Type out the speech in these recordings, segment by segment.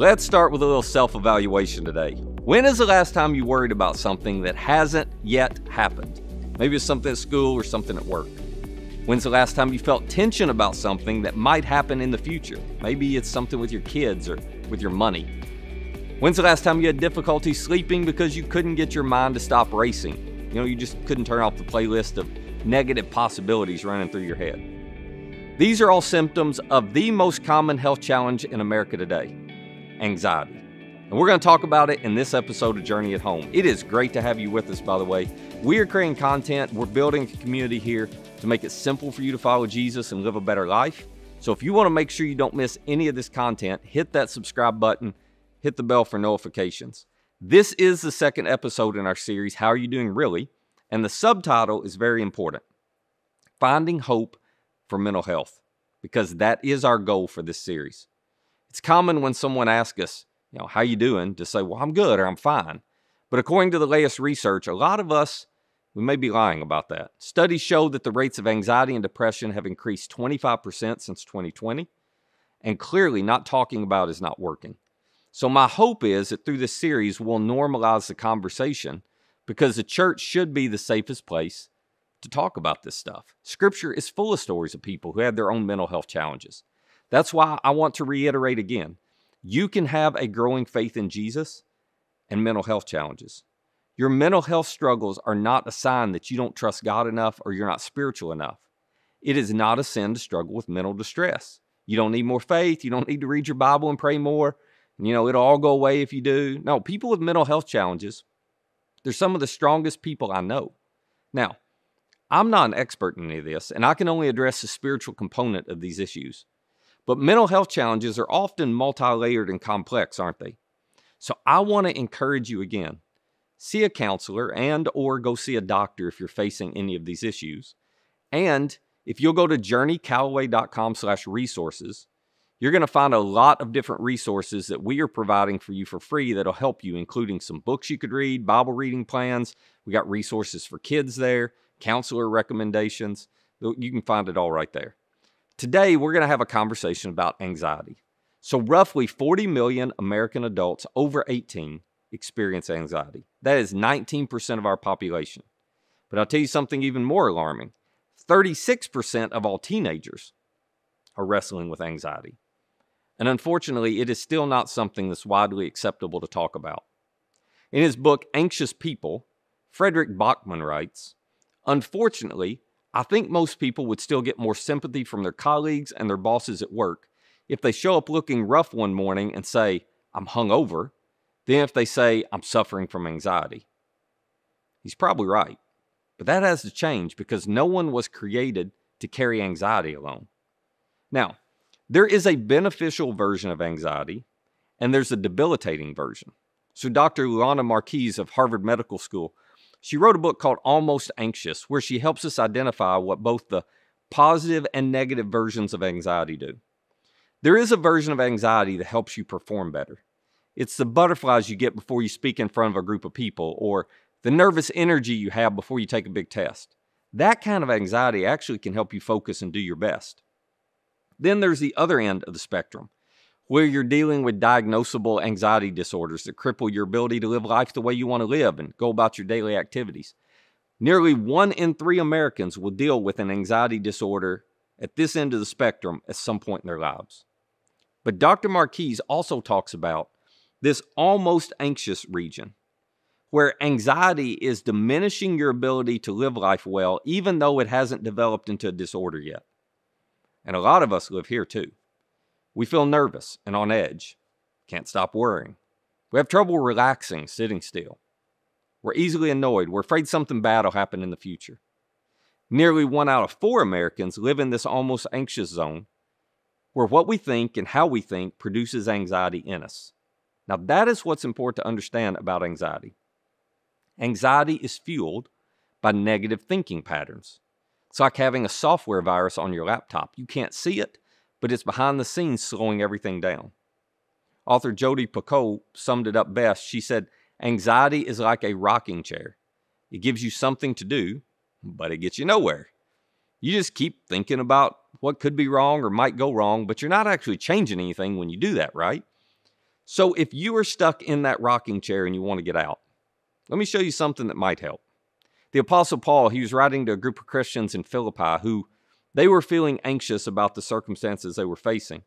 Let's start with a little self evaluation today. When is the last time you worried about something that hasn't yet happened? Maybe it's something at school or something at work. When's the last time you felt tension about something that might happen in the future? Maybe it's something with your kids or with your money. When's the last time you had difficulty sleeping because you couldn't get your mind to stop racing? You know, you just couldn't turn off the playlist of negative possibilities running through your head. These are all symptoms of the most common health challenge in America today anxiety. And we're going to talk about it in this episode of Journey at Home. It is great to have you with us, by the way. We are creating content, we're building a community here to make it simple for you to follow Jesus and live a better life. So if you want to make sure you don't miss any of this content, hit that subscribe button, hit the bell for notifications. This is the second episode in our series, How Are You Doing Really? And the subtitle is very important Finding Hope for Mental Health, because that is our goal for this series. It's common when someone asks us, you know, how you doing, to say, well, I'm good or I'm fine. But according to the latest research, a lot of us, we may be lying about that. Studies show that the rates of anxiety and depression have increased 25% since 2020, and clearly not talking about is not working. So, my hope is that through this series, we'll normalize the conversation because the church should be the safest place to talk about this stuff. Scripture is full of stories of people who had their own mental health challenges. That's why I want to reiterate again you can have a growing faith in Jesus and mental health challenges. Your mental health struggles are not a sign that you don't trust God enough or you're not spiritual enough. It is not a sin to struggle with mental distress. You don't need more faith. You don't need to read your Bible and pray more. You know, it'll all go away if you do. No, people with mental health challenges, they're some of the strongest people I know. Now, I'm not an expert in any of this, and I can only address the spiritual component of these issues. But mental health challenges are often multi layered and complex, aren't they? So I want to encourage you again see a counselor and or go see a doctor if you're facing any of these issues. And if you'll go to journeycalloway.com slash resources you're going to find a lot of different resources that we are providing for you for free that'll help you including some books you could read bible reading plans. We got resources for kids there counselor recommendations. You can find it all right there Today, we're going to have a conversation about anxiety. So, roughly 40 million American adults over 18 experience anxiety. That is 19% of our population. But I'll tell you something even more alarming 36% of all teenagers are wrestling with anxiety. And unfortunately, it is still not something that's widely acceptable to talk about. In his book, Anxious People, Fredrik Backman writes Unfortunately, I think most people would still get more sympathy from their colleagues and their bosses at work if they show up looking rough one morning and say, I'm hungover, than if they say, I'm suffering from anxiety. He's probably right. But that has to change because no one was created to carry anxiety alone. Now, there is a beneficial version of anxiety, and there's a debilitating version. So, Dr. Luana Marques of Harvard Medical School she wrote a book called Almost Anxious, where she helps us identify what both the positive and negative versions of anxiety do. There is a version of anxiety that helps you perform better. It's the butterflies you get before you speak in front of a group of people, or the nervous energy you have before you take a big test. That kind of anxiety actually can help you focus and do your best. Then there's the other end of the spectrum, where you're dealing with diagnosable anxiety disorders that cripple your ability to live life the way you want to live and go about your daily activities. Nearly one in three Americans will deal with an anxiety disorder at this end of the spectrum at some point in their lives. But Dr. Marques also talks about this almost anxious region where anxiety is diminishing your ability to live life well, even though it hasn't developed into a disorder yet. And a lot of us live here too. We feel nervous and on edge. Can't stop worrying. We have trouble relaxing, sitting still. We're easily annoyed. We're afraid something bad will happen in the future. Nearly one out of four Americans live in this almost anxious zone where what we think and how we think produces anxiety in us. Now, that is what's important to understand about anxiety. Anxiety is fueled by negative thinking patterns. It's like having a software virus on your laptop. You can't see it, but it's behind the scenes slowing everything down. Author Jodi Picoult summed it up best. She said, Anxiety is like a rocking chair. It gives you something to do, but it gets you nowhere. You just keep thinking about what could be wrong or might go wrong, but you're not actually changing anything when you do that, right? So if you are stuck in that rocking chair and you want to get out, let me show you something that might help. The Apostle Paul, he was writing to a group of Christians in Philippi who they were feeling anxious about the circumstances they were facing.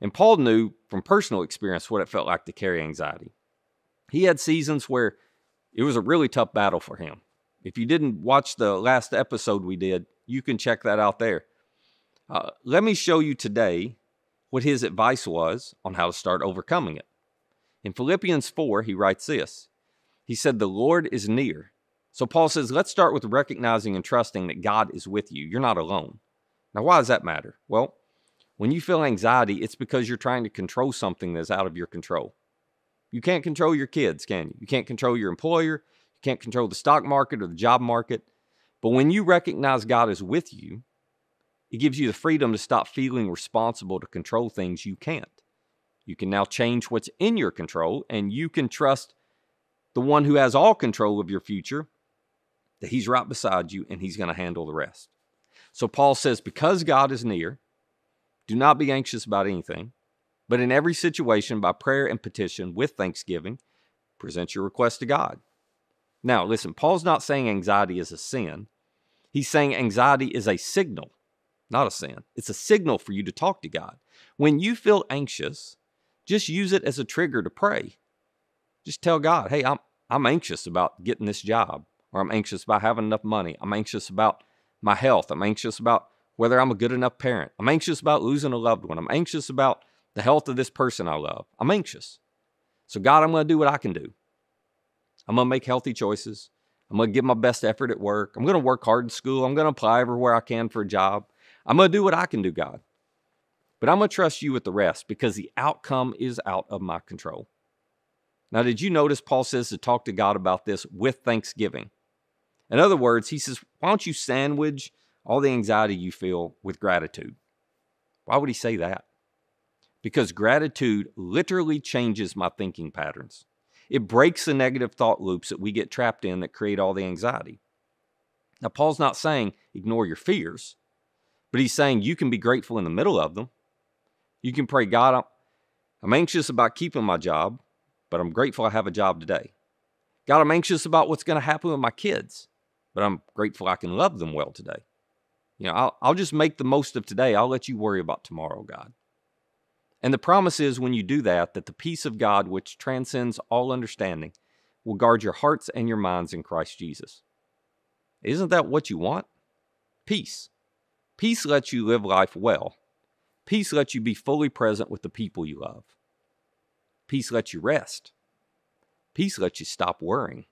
And Paul knew from personal experience what it felt like to carry anxiety. He had seasons where it was a really tough battle for him. If you didn't watch the last episode we did, you can check that out there. Uh, let me show you today what his advice was on how to start overcoming it. In Philippians 4, he writes this He said, The Lord is near. So Paul says, let's start with recognizing and trusting that God is with you. You're not alone. Now, why does that matter? Well, when you feel anxiety, it's because you're trying to control something that's out of your control. You can't control your kids, can you? You can't control your employer. You can't control the stock market or the job market. But when you recognize God is with you, it gives you the freedom to stop feeling responsible to control things you can't. You can now change what's in your control, and you can trust the one who has all control of your future, that he's right beside you and he's going to handle the rest. So Paul says, because God is near, do not be anxious about anything, but in every situation, by prayer and petition with thanksgiving, present your request to God. Now, listen, Paul's not saying anxiety is a sin. He's saying anxiety is a signal not a sin. It's a signal for you to talk to God. When you feel anxious, just use it as a trigger to pray. Just tell God, hey, I'm, I'm anxious about getting this job, or I'm anxious about having enough money. I'm anxious about my health. I'm anxious about whether I'm a good enough parent. I'm anxious about losing a loved one. I'm anxious about the health of this person I love. I'm anxious. So, God, I'm going to do what I can do. I'm going to make healthy choices. I'm going to give my best effort at work. I'm going to work hard in school. I'm going to apply everywhere I can for a job. I'm going to do what I can do, God. But I'm going to trust you with the rest because the outcome is out of my control. Now, did you notice Paul says to talk to God about this with thanksgiving? In other words, he says, why don't you sandwich all the anxiety you feel with gratitude? Why would he say that? Because gratitude literally changes my thinking patterns. It breaks the negative thought loops that we get trapped in that create all the anxiety. Now, Paul's not saying ignore your fears. But he's saying you can be grateful in the middle of them. You can pray, God, I'm, anxious about keeping my job, but I'm grateful I have a job today. God, I'm anxious about what's going to happen with my kids, but I'm grateful I can love them well today. You know, I'll, I'll just make the most of today. I'll let you worry about tomorrow, God. And the promise is when you do that, that the peace of God, which transcends all understanding, will guard your hearts and your minds in Christ Jesus. Isn't that what you want? Peace. Peace lets you live life well. Peace lets you be fully present with the people you love. Peace lets you rest. Peace lets you stop worrying.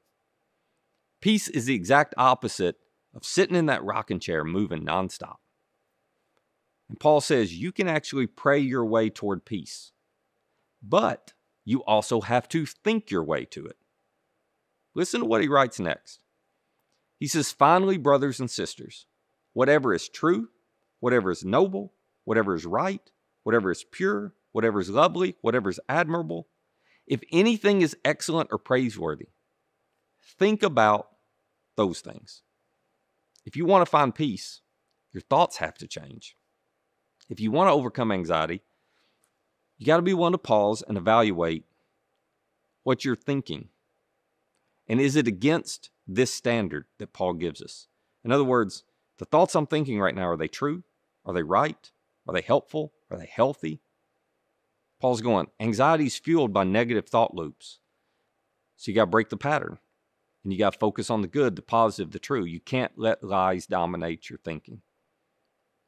Peace is the exact opposite of sitting in that rocking chair moving nonstop. And Paul says you can actually pray your way toward peace, but you also have to think your way to it. Listen to what he writes next. He says, Finally, brothers and sisters, whatever is true, whatever is noble, whatever is right, whatever is pure, whatever is lovely, whatever is admirable, if anything is excellent or praiseworthy, think about those things. If you want to find peace, your thoughts have to change. If you want to overcome anxiety, you got to be willing to pause and evaluate what you're thinking. And is it against this standard that Paul gives us? In other words, the thoughts I'm thinking right now, are they true? Are they right? Are they helpful? Are they healthy? Paul's going, anxiety is fueled by negative thought loops. So you got to break the pattern and you got to focus on the good, the positive, the true. You can't let lies dominate your thinking.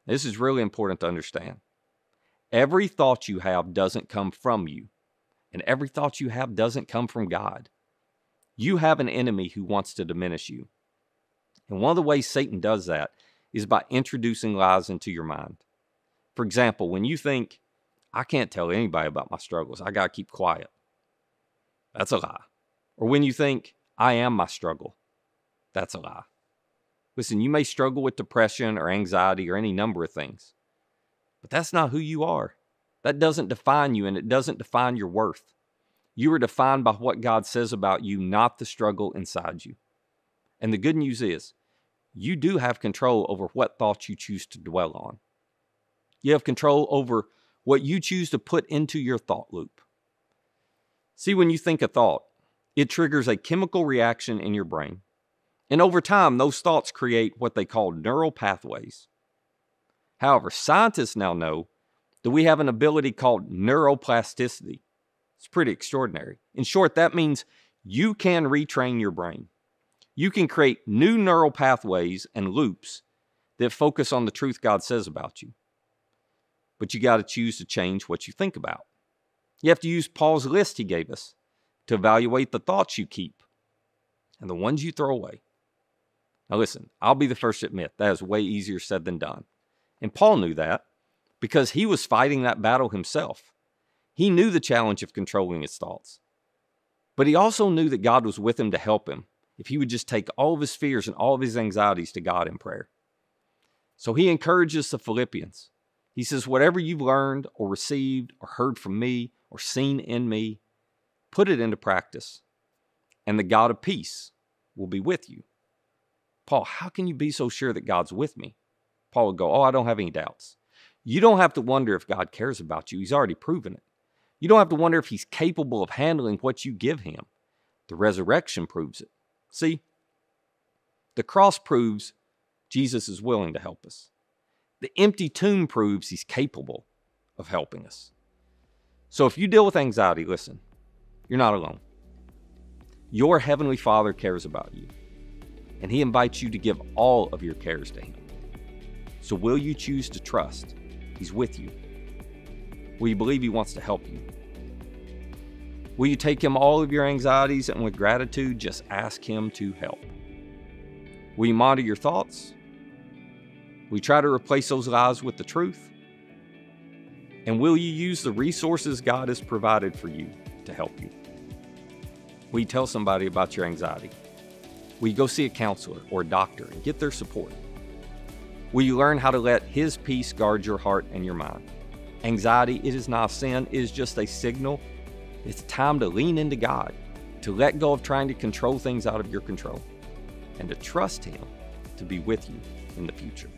This is really important to understand. Every thought you have doesn't come from you, and every thought you have doesn't come from God. You have an enemy who wants to diminish you. And one of the ways Satan does that is by introducing lies into your mind. For example, when you think, I can't tell anybody about my struggles, I got to keep quiet. That's a lie. Or when you think, I am my struggle, that's a lie. Listen, you may struggle with depression or anxiety or any number of things, but that's not who you are. That doesn't define you and it doesn't define your worth. You are defined by what God says about you, not the struggle inside you. And the good news is, you do have control over what thoughts you choose to dwell on. You have control over what you choose to put into your thought loop. See, when you think a thought, it triggers a chemical reaction in your brain. And over time, those thoughts create what they call neural pathways. However, scientists now know that we have an ability called neuroplasticity. It's pretty extraordinary. In short, that means you can retrain your brain. You can create new neural pathways and loops that focus on the truth God says about you. But you got to choose to change what you think about. You have to use Paul's list he gave us to evaluate the thoughts you keep and the ones you throw away. Now, listen, I'll be the first to admit that is way easier said than done. And Paul knew that because he was fighting that battle himself. He knew the challenge of controlling his thoughts. But he also knew that God was with him to help him if he would just take all of his fears and all of his anxieties to God in prayer. So he encourages the Philippians. He says, Whatever you've learned or received or heard from me or seen in me, put it into practice, and the God of peace will be with you. Paul, how can you be so sure that God's with me? Paul would go, Oh, I don't have any doubts. You don't have to wonder if God cares about you. He's already proven it. You don't have to wonder if He's capable of handling what you give Him. The resurrection proves it. See, the cross proves Jesus is willing to help us. The empty tomb proves He's capable of helping us. So if you deal with anxiety, listen, you're not alone. Your Heavenly Father cares about you and He invites you to give all of your cares to Him. So, will you choose to trust He's with you? Will you believe He wants to help you? Will you take Him all of your anxieties and with gratitude just ask Him to help? Will you monitor your thoughts? Will you try to replace those lies with the truth? And will you use the resources God has provided for you to help you? You tell somebody about your anxiety? You go see a counselor or a doctor and get their support? Will you learn how to let His peace guard your heart and your mind? Anxiety, it is not sin, it is just a signal. It's time to lean into God, to let go of trying to control things out of your control, and to trust Him to be with you in the future.